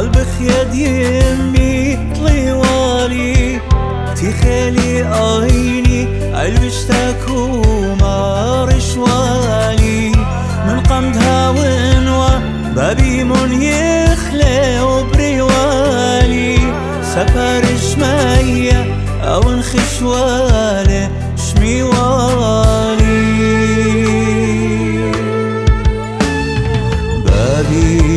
قلب خياد يمي طليوالي تخيلي عيني قلب اشتاك ومارش والي من قمدها ونوى بابي من يخلي وبريوالي. سفر شمية أو نخش والي شمي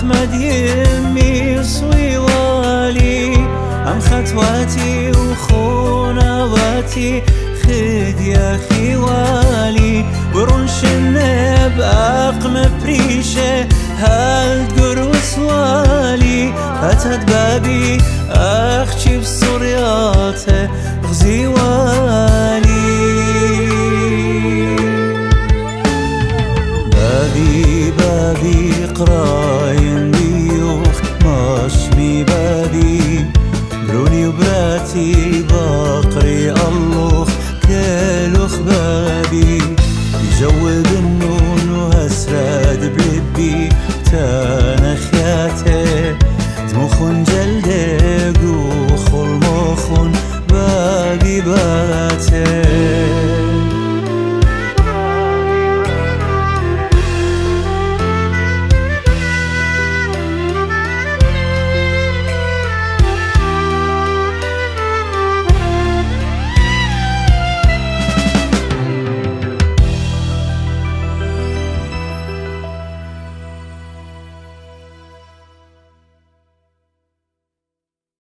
والأخمد يمي صويوالي أم خطواتي وخونواتي خد يا خوالي ورنش النب أقم بريشة. هل قروس والي فتت بابي أخشي بصرياته غزيوالي بابي بابي قراين باقري اللوخ كالوخ بابي. يجوب النون وهسراد بلبي تانخ